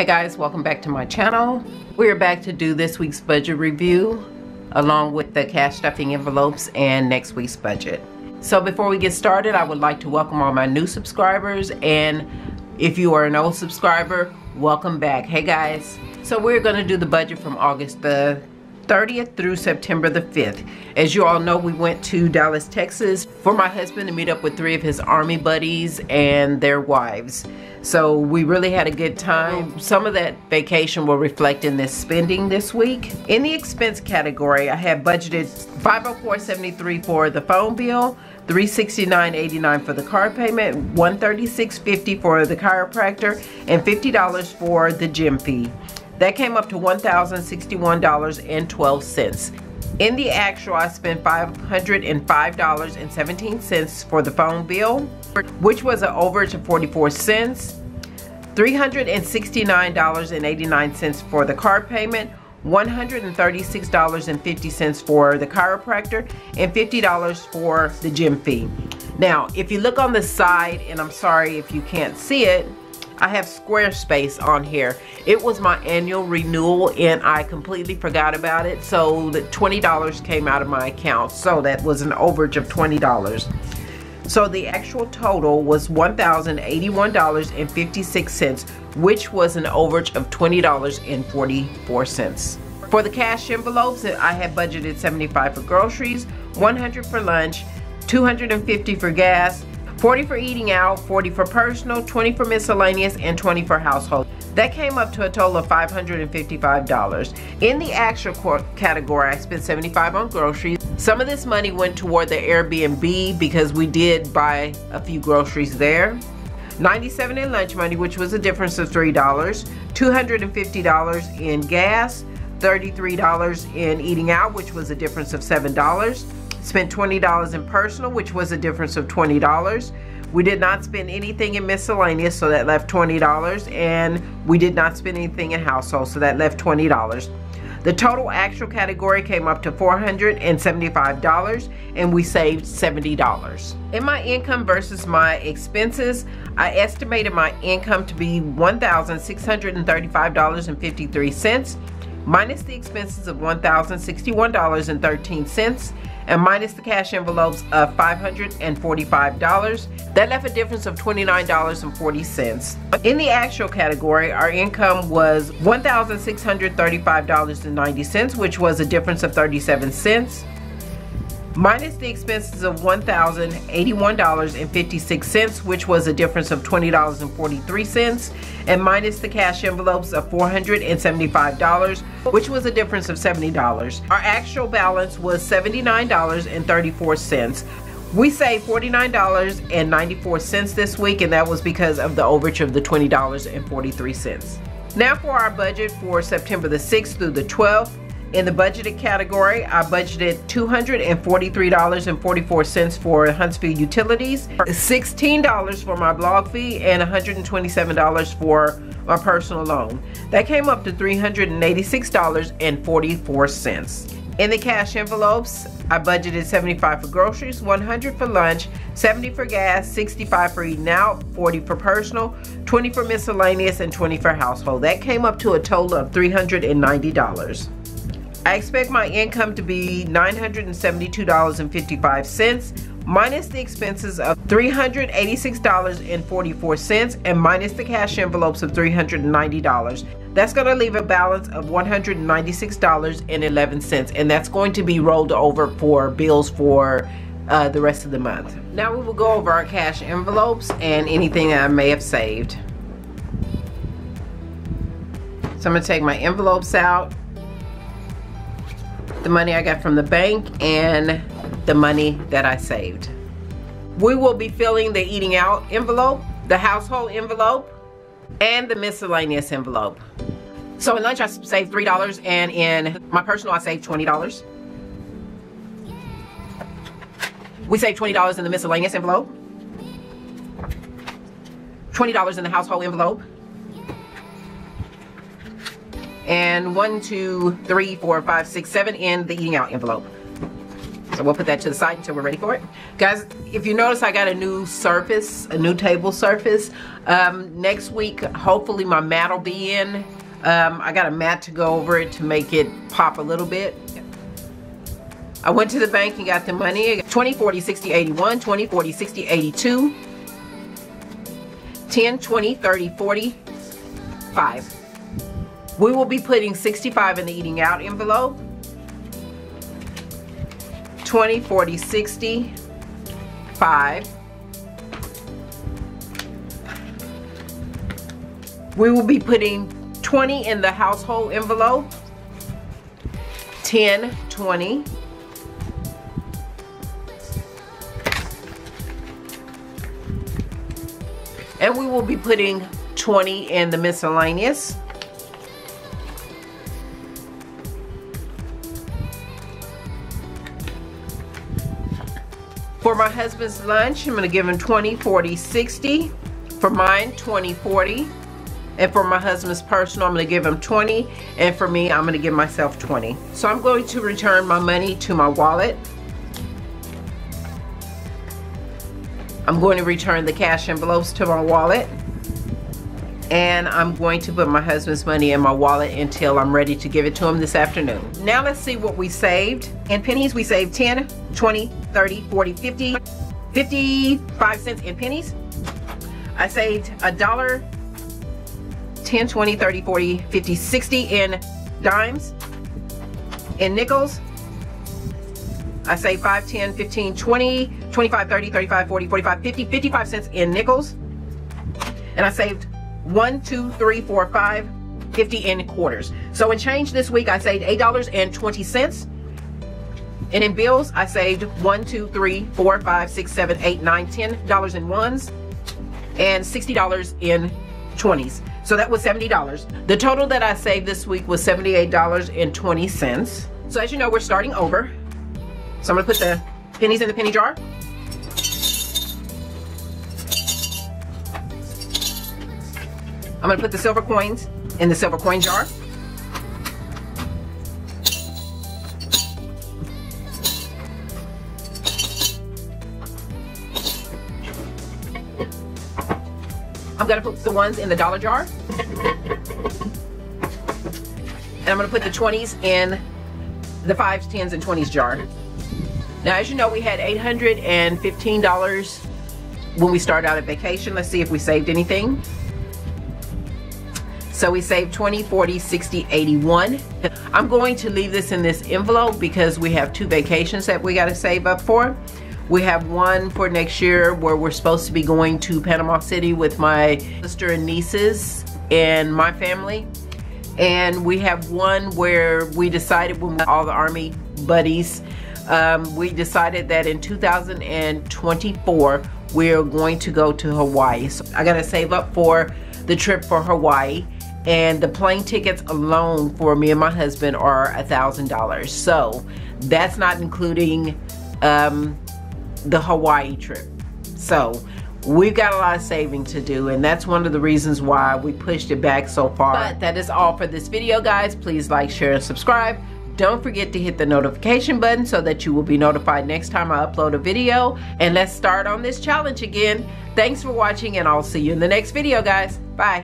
Hey guys, welcome back to my channel. We're back to do this week's budget review along with the cash stuffing envelopes and next week's budget. So before we get started, I would like to welcome all my new subscribers and if you are an old subscriber, welcome back. Hey guys, so we're gonna do the budget from August the 30th through September the 5th. As you all know, we went to Dallas, Texas for my husband to meet up with three of his army buddies and their wives. So we really had a good time. Some of that vacation will reflect in this spending this week. In the expense category, I have budgeted 504.73 for the phone bill, 369.89 for the car payment, 136.50 for the chiropractor, and $50 for the gym fee. That came up to $1,061.12. In the actual, I spent $505.17 for the phone bill, which was an overage of 44 cents, $369.89 for the car payment, $136.50 for the chiropractor, and $50 for the gym fee. Now, if you look on the side, and I'm sorry if you can't see it, I have Squarespace on here. It was my annual renewal and I completely forgot about it. So the $20 came out of my account. So that was an overage of $20. So the actual total was $1,081.56, which was an overage of $20.44. For the cash envelopes, uh, I had budgeted 75 for groceries, 100 for lunch, 250 for gas, 40 for eating out, 40 for personal, 20 for miscellaneous, and 20 for household. That came up to a total of $555. In the actual category, I spent 75 on groceries. Some of this money went toward the Airbnb because we did buy a few groceries there. 97 in lunch money, which was a difference of $3. $250 in gas, $33 in eating out, which was a difference of $7. Spent $20 in personal, which was a difference of $20. We did not spend anything in miscellaneous, so that left $20. And we did not spend anything in household, so that left $20. The total actual category came up to $475 and we saved $70. In my income versus my expenses, I estimated my income to be $1,635.53 minus the expenses of $1,061.13 and minus the cash envelopes of $545. That left a difference of $29.40. In the actual category, our income was $1,635.90, which was a difference of 37 cents minus the expenses of $1,081.56, which was a difference of $20.43, and minus the cash envelopes of $475, which was a difference of $70. Our actual balance was $79.34. We saved $49.94 this week, and that was because of the overage of the $20.43. Now for our budget for September the 6th through the 12th. In the budgeted category, I budgeted $243.44 for Huntsville utilities, $16 for my blog fee, and $127 for my personal loan. That came up to $386.44. In the cash envelopes, I budgeted 75 for groceries, 100 for lunch, 70 for gas, 65 for eating out, 40 for personal, 20 for miscellaneous, and 20 for household. That came up to a total of $390. I expect my income to be $972.55 minus the expenses of $386.44 and minus the cash envelopes of $390. That's going to leave a balance of $196.11 and that's going to be rolled over for bills for uh, the rest of the month. Now we will go over our cash envelopes and anything I may have saved. So I'm going to take my envelopes out the money I got from the bank and the money that I saved. We will be filling the eating out envelope, the household envelope, and the miscellaneous envelope. So in lunch I saved $3 and in my personal I saved $20. We saved $20 in the miscellaneous envelope. $20 in the household envelope and one, two, three, four, five, six, seven in the eating out envelope. So we'll put that to the side until we're ready for it. Guys, if you notice, I got a new surface, a new table surface. Um, next week, hopefully my mat will be in. Um, I got a mat to go over it to make it pop a little bit. I went to the bank and got the money. 20, 40, 60, 81, 20, 40, 60, 82, 10, 20, 30, 40, 5. We will be putting 65 in the eating out envelope. 20, 40, 60, 5. We will be putting 20 in the household envelope. 10, 20. And we will be putting 20 in the miscellaneous. For my husband's lunch, I'm going to give him 20, 40, 60. For mine, 20, 40. And for my husband's personal, I'm to give him 20. And for me, I'm going to give myself 20. So I'm going to return my money to my wallet. I'm going to return the cash envelopes to my wallet. And I'm going to put my husband's money in my wallet until I'm ready to give it to him this afternoon. Now let's see what we saved. In pennies, we saved 10, 20, 30, 40, 50, 55 cents in pennies. I saved a dollar, 10, 20, 30, 40, 50, 60 in dimes. In nickels, I saved 5, 10, 15, 20, 25, 30, 35, 40, 45, 50, 55 cents in nickels. And I saved 1, 2, 3, 4, 5, 50 in quarters. So in change this week, I saved $8.20. And in bills, I saved one, two, three, four, five, six, seven, eight, nine, ten dollars in ones and $60 in 20s. So that was $70. The total that I saved this week was $78.20. So as you know, we're starting over. So I'm gonna put the pennies in the penny jar. I'm gonna put the silver coins in the silver coin jar. Gonna put the ones in the dollar jar. And I'm gonna put the 20s in the 5s, 10s, and 20s jar. Now, as you know, we had $815 when we started out at vacation. Let's see if we saved anything. So we saved 20, 40, 60, 81. I'm going to leave this in this envelope because we have two vacations that we gotta save up for. We have one for next year where we're supposed to be going to Panama City with my sister and nieces and my family. And we have one where we decided when we, all the Army buddies, um, we decided that in 2024, we're going to go to Hawaii. So I gotta save up for the trip for Hawaii and the plane tickets alone for me and my husband are a thousand dollars so that's not including um, the Hawaii trip. So we've got a lot of saving to do and that's one of the reasons why we pushed it back so far. But that is all for this video guys. Please like, share, and subscribe. Don't forget to hit the notification button so that you will be notified next time I upload a video. And let's start on this challenge again. Thanks for watching and I'll see you in the next video guys. Bye.